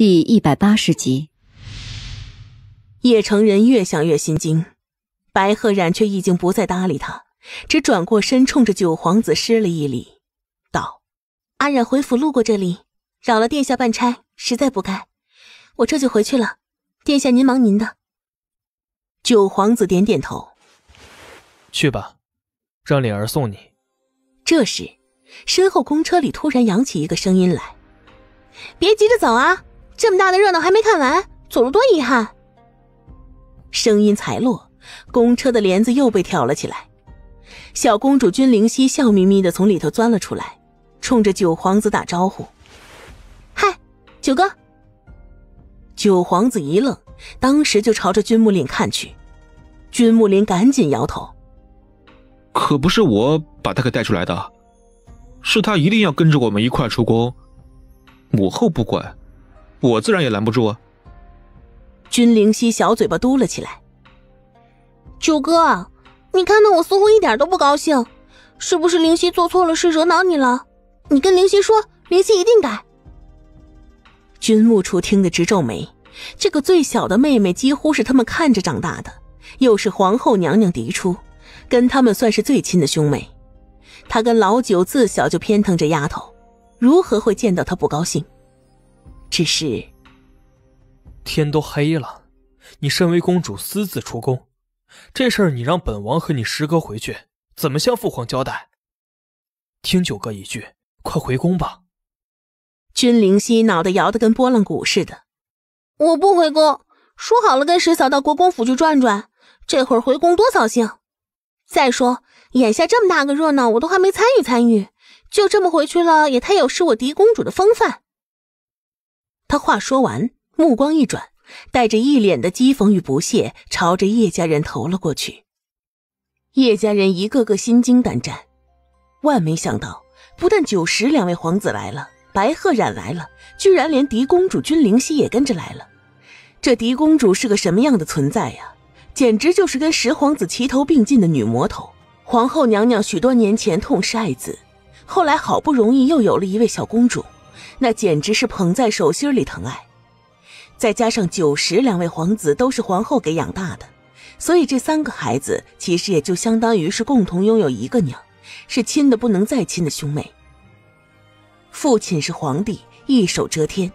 第一百八十集，叶成人越想越心惊，白鹤染却已经不再搭理他，只转过身冲着九皇子施了一礼，道：“阿染回府路过这里，扰了殿下办差，实在不该，我这就回去了。殿下您忙您的。”九皇子点点头：“去吧，让脸儿送你。”这时，身后公车里突然扬起一个声音来：“别急着走啊！”这么大的热闹还没看完，走了多遗憾。声音才落，公车的帘子又被挑了起来。小公主君灵溪笑眯眯的从里头钻了出来，冲着九皇子打招呼：“嗨，九哥。”九皇子一愣，当时就朝着君木林看去。君木林赶紧摇头：“可不是我把他给带出来的，是他一定要跟着我们一块出宫，母后不管。”我自然也拦不住啊！君灵溪小嘴巴嘟了起来。九哥，你看到我似乎一点都不高兴，是不是灵溪做错了事惹恼你了？你跟灵溪说，灵溪一定改。君木楚听得直皱眉，这个最小的妹妹几乎是他们看着长大的，又是皇后娘娘嫡出，跟他们算是最亲的兄妹。他跟老九自小就偏疼这丫头，如何会见到她不高兴？只是，天都黑了，你身为公主私自出宫，这事儿你让本王和你师哥回去，怎么向父皇交代？听九哥一句，快回宫吧。君灵溪脑袋摇得跟拨浪鼓似的。我不回宫，说好了跟十嫂到国公府去转转，这会儿回宫多扫兴。再说眼下这么大个热闹，我都还没参与参与，就这么回去了，也太有失我嫡公主的风范。他话说完，目光一转，带着一脸的讥讽与不屑，朝着叶家人投了过去。叶家人一个个心惊胆战，万没想到，不但九十两位皇子来了，白鹤冉来了，居然连嫡公主君灵溪也跟着来了。这嫡公主是个什么样的存在呀？简直就是跟十皇子齐头并进的女魔头。皇后娘娘许多年前痛失爱子，后来好不容易又有了一位小公主。那简直是捧在手心里疼爱，再加上九十两位皇子都是皇后给养大的，所以这三个孩子其实也就相当于是共同拥有一个娘，是亲的不能再亲的兄妹。父亲是皇帝，一手遮天；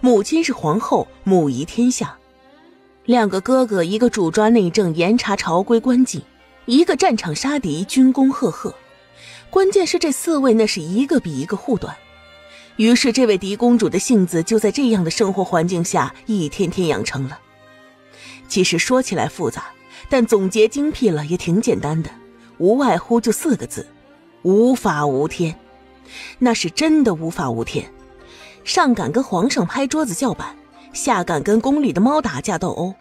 母亲是皇后，母仪天下。两个哥哥，一个主抓内政，严查朝规官纪；一个战场杀敌，军功赫赫。关键是这四位，那是一个比一个护短。于是，这位嫡公主的性子就在这样的生活环境下一天天养成了。其实说起来复杂，但总结精辟了也挺简单的，无外乎就四个字：无法无天。那是真的无法无天，上敢跟皇上拍桌子叫板，下敢跟宫里的猫打架斗殴，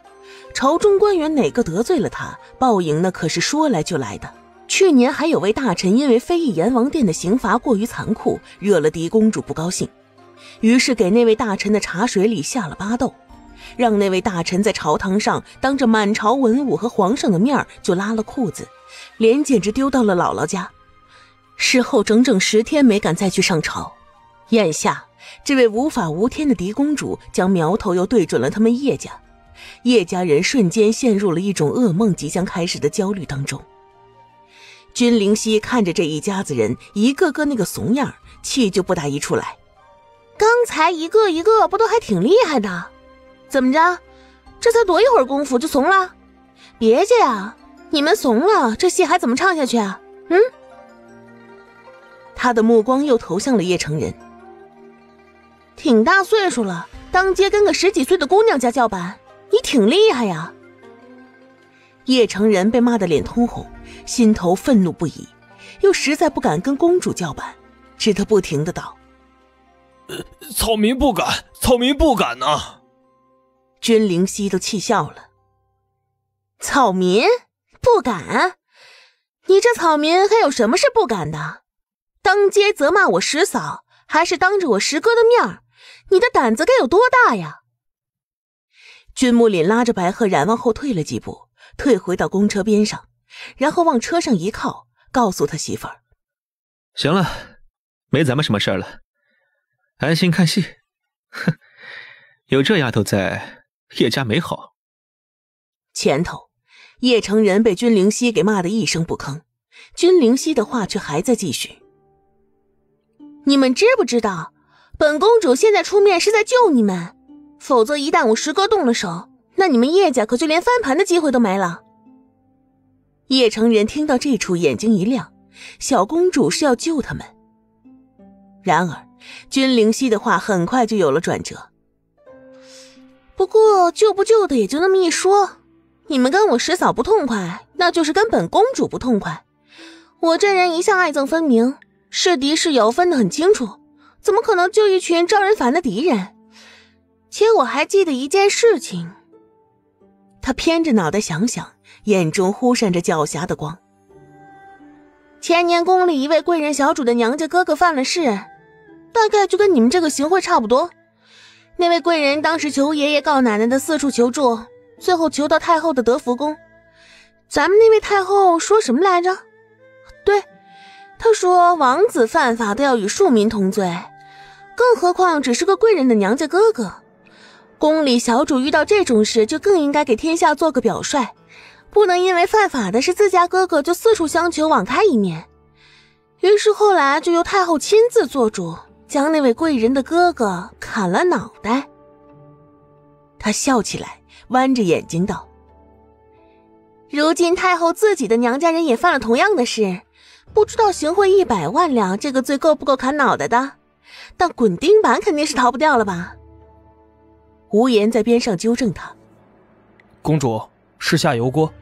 朝中官员哪个得罪了他，报应那可是说来就来的。去年还有位大臣因为非议阎王殿的刑罚过于残酷，惹了嫡公主不高兴，于是给那位大臣的茶水里下了巴豆，让那位大臣在朝堂上当着满朝文武和皇上的面就拉了裤子，脸简直丢到了姥姥家。事后整整十天没敢再去上朝。眼下这位无法无天的嫡公主将苗头又对准了他们叶家，叶家人瞬间陷入了一种噩梦即将开始的焦虑当中。君灵溪看着这一家子人，一个个那个怂样，气就不打一处来。刚才一个一个不都还挺厉害的，怎么着，这才多一会儿功夫就怂了？别介呀，你们怂了，这戏还怎么唱下去啊？嗯？他的目光又投向了叶成人。挺大岁数了，当街跟个十几岁的姑娘家叫板，你挺厉害呀。叶成人被骂得脸通红。心头愤怒不已，又实在不敢跟公主叫板，只得不停的道：“草民不敢，草民不敢呐！”君灵溪都气笑了：“草民不敢？你这草民还有什么是不敢的？当街责骂我十嫂，还是当着我十哥的面你的胆子该有多大呀？”君木林拉着白鹤然往后退了几步，退回到公车边上。然后往车上一靠，告诉他媳妇儿：“行了，没咱们什么事儿了，安心看戏。哼，有这丫头在，叶家没好。前头，叶成仁被君灵溪给骂得一声不吭，君灵溪的话却还在继续。你们知不知道，本公主现在出面是在救你们，否则一旦我石哥动了手，那你们叶家可就连翻盘的机会都没了。叶成人听到这处，眼睛一亮，小公主是要救他们。然而，君灵溪的话很快就有了转折。不过救不救的也就那么一说，你们跟我十嫂不痛快，那就是跟本公主不痛快。我这人一向爱憎分明，是敌是友分得很清楚，怎么可能救一群招人烦的敌人？且我还记得一件事情。他偏着脑袋想想，眼中忽闪着狡黠的光。前年宫里一位贵人小主的娘家哥哥犯了事，大概就跟你们这个行贿差不多。那位贵人当时求爷爷告奶奶的四处求助，最后求到太后的德福宫。咱们那位太后说什么来着？对，她说王子犯法都要与庶民同罪，更何况只是个贵人的娘家哥哥。宫里小主遇到这种事，就更应该给天下做个表率，不能因为犯法的是自家哥哥就四处相求，网开一面。于是后来就由太后亲自做主。将那位贵人的哥哥砍了脑袋。他笑起来，弯着眼睛道：“如今太后自己的娘家人也犯了同样的事，不知道行贿一百万两，这个罪够不够砍脑袋的？但滚钉板肯定是逃不掉了吧？”无言在边上纠正他：“公主，是下油锅。”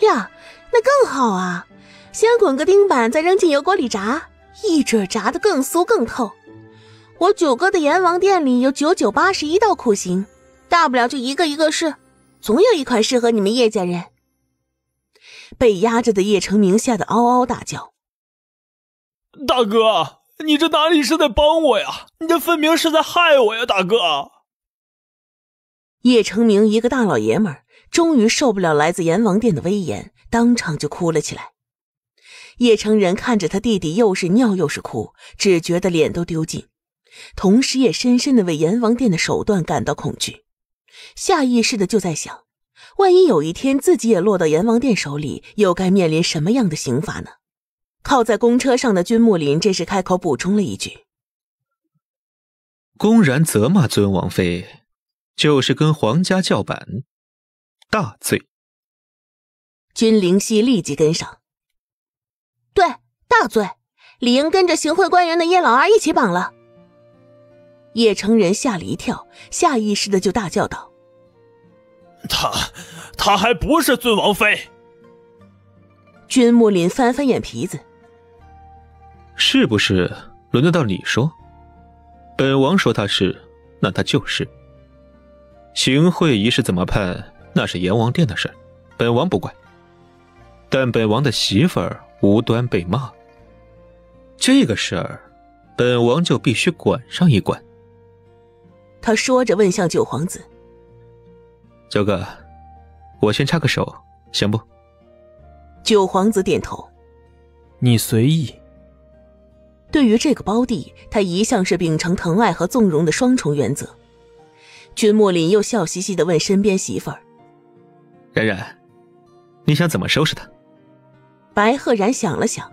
呀，那更好啊！先滚个钉板，再扔进油锅里炸。一准炸得更酥更透。我九哥的阎王殿里有九九八十一道苦刑，大不了就一个一个试，总有一款适合你们叶家人。被压着的叶成明吓得嗷嗷大叫：“大哥，你这哪里是在帮我呀？你这分明是在害我呀，大哥！”叶成明一个大老爷们儿，终于受不了来自阎王殿的威严，当场就哭了起来。叶成仁看着他弟弟，又是尿又是哭，只觉得脸都丢尽，同时也深深的为阎王殿的手段感到恐惧，下意识的就在想，万一有一天自己也落到阎王殿手里，又该面临什么样的刑罚呢？靠在公车上的君木林这时开口补充了一句：“公然责骂尊王妃，就是跟皇家叫板，大罪。”君灵溪立即跟上。对，大罪，理应跟着行贿官员的叶老二一起绑了。叶成仁吓了一跳，下意识的就大叫道：“他，他还不是尊王妃？”君木林翻翻眼皮子：“是不是轮得到你说？本王说他是，那他就是。行贿一事怎么判，那是阎王殿的事本王不管。但本王的媳妇儿……”无端被骂，这个事儿，本王就必须管上一管。他说着，问向九皇子：“九哥，我先插个手，行不？”九皇子点头：“你随意。”对于这个胞弟，他一向是秉承疼爱和纵容的双重原则。君莫林又笑嘻嘻的问身边媳妇儿：“冉冉，你想怎么收拾他？”白鹤然想了想，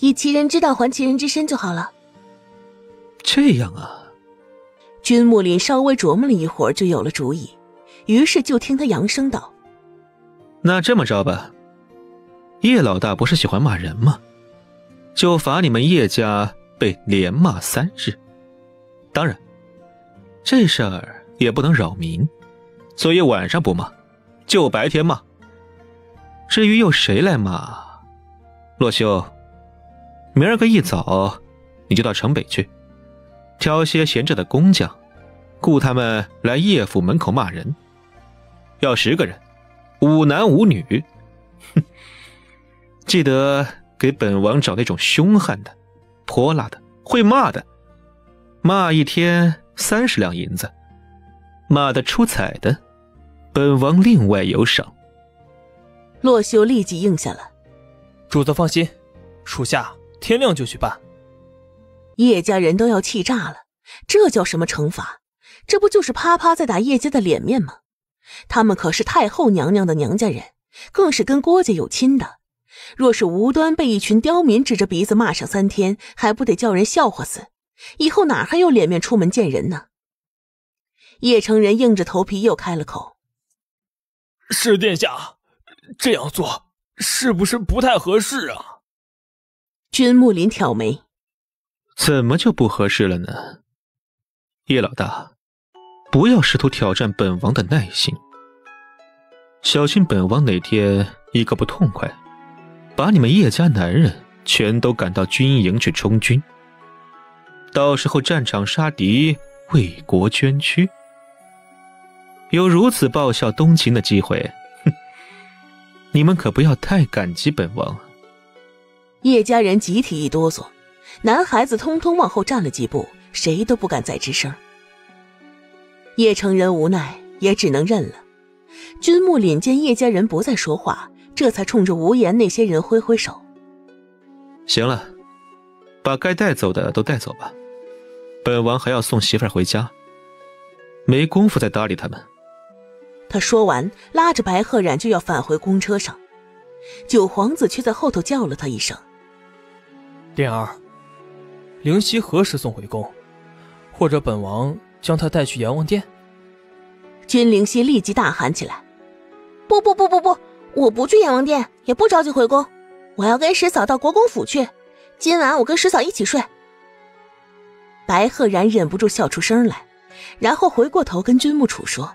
以其人之道还其人之身就好了。这样啊，君莫林稍微琢磨了一会儿，就有了主意。于是就听他扬声道：“那这么着吧，叶老大不是喜欢骂人吗？就罚你们叶家被连骂三日。当然，这事儿也不能扰民，所以晚上不骂，就白天骂。”至于由谁来骂，洛修，明儿个一早，你就到城北去，挑些闲着的工匠，雇他们来叶府门口骂人。要十个人，五男五女。哼，记得给本王找那种凶悍的、泼辣的、会骂的，骂一天三十两银子，骂的出彩的，本王另外有赏。洛修立即应下了，主子放心，属下天亮就去办。叶家人都要气炸了，这叫什么惩罚？这不就是啪啪在打叶家的脸面吗？他们可是太后娘娘的娘家人，更是跟郭家有亲的。若是无端被一群刁民指着鼻子骂上三天，还不得叫人笑话死？以后哪还有脸面出门见人呢？叶成仁硬着头皮又开了口：“是殿下，这样做是不是不太合适啊？”君木林挑眉：“怎么就不合适了呢？叶老大，不要试图挑战本王的耐心，小心本王哪天一个不痛快，把你们叶家男人全都赶到军营去充军。到时候战场杀敌，为国捐躯。”有如此报效东秦的机会，哼！你们可不要太感激本王。叶家人集体一哆嗦，男孩子通通往后站了几步，谁都不敢再吱声。叶成人无奈，也只能认了。君木凛见叶家人不再说话，这才冲着无言那些人挥挥手：“行了，把该带走的都带走吧，本王还要送媳妇儿回家，没工夫再搭理他们。”他说完，拉着白鹤染就要返回公车上，九皇子却在后头叫了他一声：“莲儿，灵犀何时送回宫？或者本王将她带去阎王殿？”君灵犀立即大喊起来：“不不不不不！我不去阎王殿，也不着急回宫，我要跟十嫂到国公府去。今晚我跟十嫂一起睡。”白鹤然忍不住笑出声来，然后回过头跟君木楚说。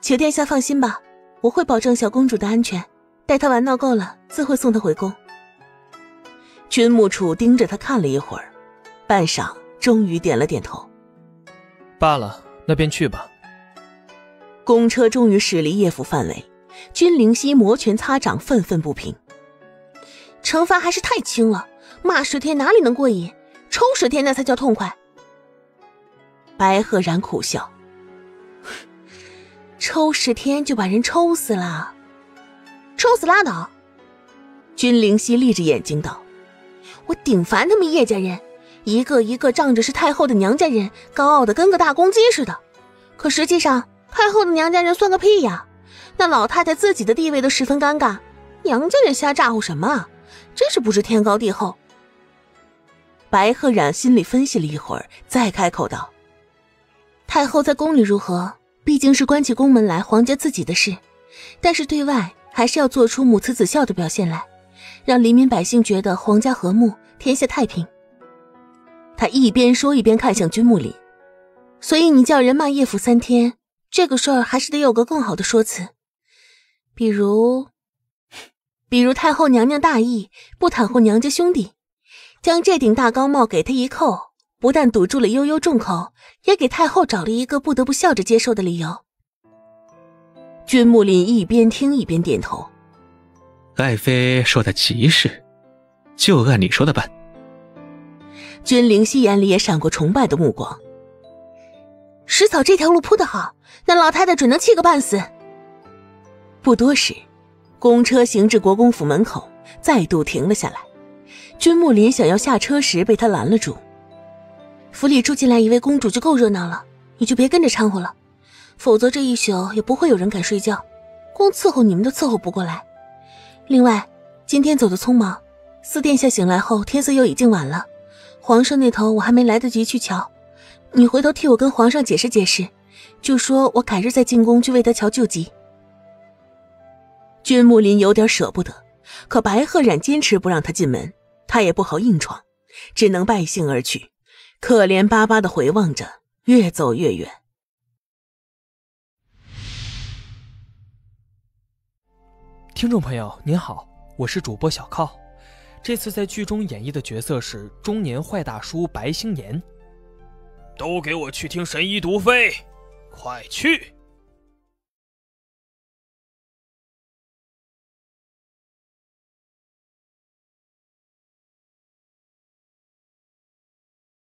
求殿下放心吧，我会保证小公主的安全，待她玩闹够了，自会送她回宫。君木楚盯着他看了一会儿，半晌，终于点了点头。罢了，那便去吧。公车终于驶离叶府范围，君灵溪摩拳擦掌，愤愤不平。惩罚还是太轻了，骂十天哪里能过瘾？抽十天那才叫痛快。白鹤然苦笑。抽十天就把人抽死了，抽死拉倒。君灵溪立着眼睛道：“我顶烦他们叶家人，一个一个仗着是太后的娘家人，高傲的跟个大公鸡似的。可实际上，太后的娘家人算个屁呀！那老太太自己的地位都十分尴尬，娘家人瞎咋呼什么？真是不知天高地厚。”白鹤染心里分析了一会儿，再开口道：“太后在宫里如何？”毕竟是关起宫门来，皇家自己的事，但是对外还是要做出母慈子孝的表现来，让黎民百姓觉得皇家和睦，天下太平。他一边说一边看向君木林，所以你叫人骂叶府三天，这个事儿还是得有个更好的说辞，比如，比如太后娘娘大义，不袒护娘家兄弟，将这顶大高帽给他一扣。不但堵住了悠悠众口，也给太后找了一个不得不笑着接受的理由。君木林一边听一边点头：“爱妃说的极是，就按你说的办。”君灵溪眼里也闪过崇拜的目光。石草这条路铺的好，那老太太准能气个半死。不多时，公车行至国公府门口，再度停了下来。君木林想要下车时，被他拦了住。府里住进来一位公主就够热闹了，你就别跟着掺和了，否则这一宿也不会有人敢睡觉，光伺候你们都伺候不过来。另外，今天走的匆忙，四殿下醒来后天色又已经晚了，皇上那头我还没来得及去瞧，你回头替我跟皇上解释解释，就说我改日再进宫去为他瞧旧疾。君木林有点舍不得，可白鹤染坚持不让他进门，他也不好硬闯，只能败兴而去。可怜巴巴的回望着，越走越远。听众朋友您好，我是主播小靠，这次在剧中演绎的角色是中年坏大叔白星岩。都给我去听神医毒妃，快去！